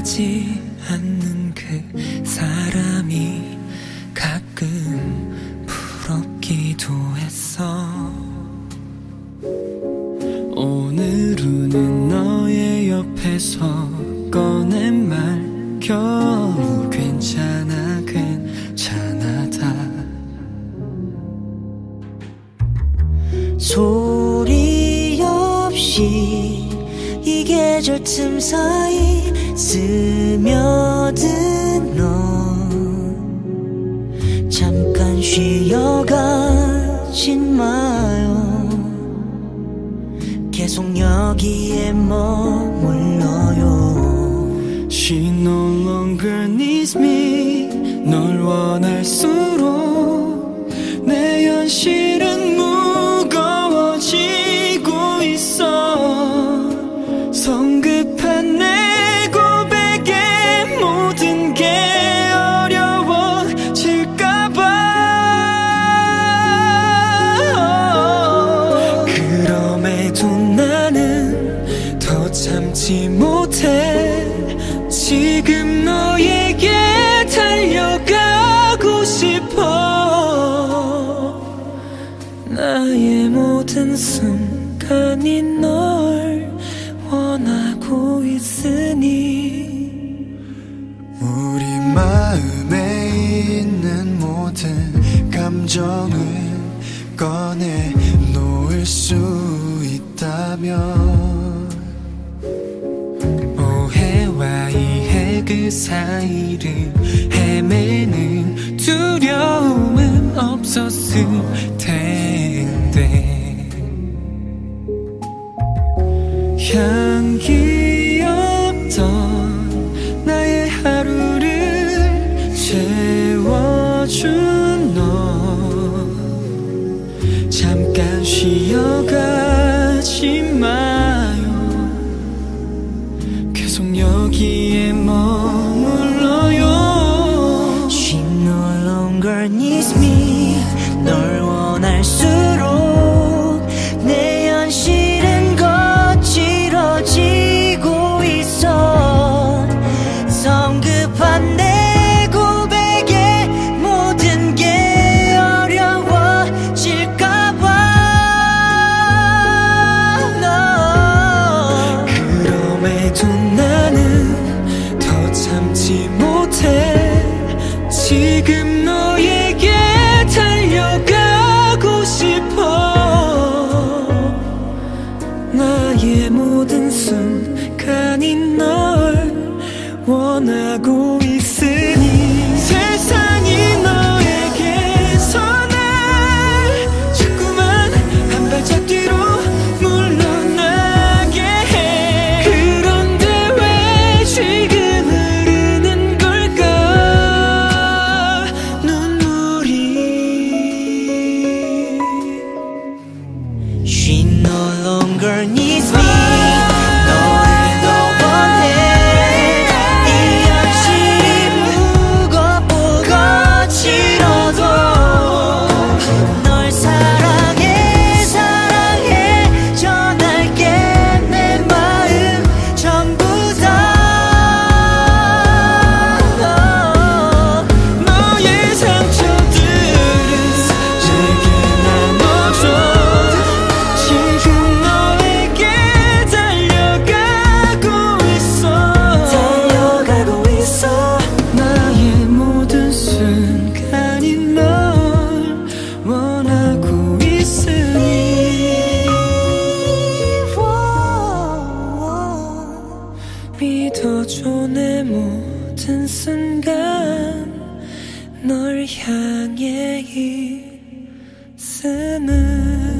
하지 않는 그 사람이 가끔 부럽기도 했어. 오늘은 너의 옆에서 꺼낸 말 겨우 괜찮아 괜찮아 다. 소리 없이 이 계절 틈 사이 스며든 너. 잠깐 쉬어가지 마요. 계속 여기에 머물러요. She no longer needs me. 널 원할 수 참지 못해 지금 너에게 달려가고 싶어. 나의 모든 순간이 널 원하고 있으니 우리 마음에 있는 모든 감정을 꺼내 놓을 수 있다면 그 사이를 헤매는 두려움은 없었을 텐데. 향기 없던 나의 하루를 채워준 너. 잠깐 쉬어가 계속 여기에 머물러 원하 믿어줘 내 모든 순간 널 향해 있음을.